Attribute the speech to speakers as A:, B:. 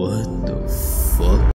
A: What the?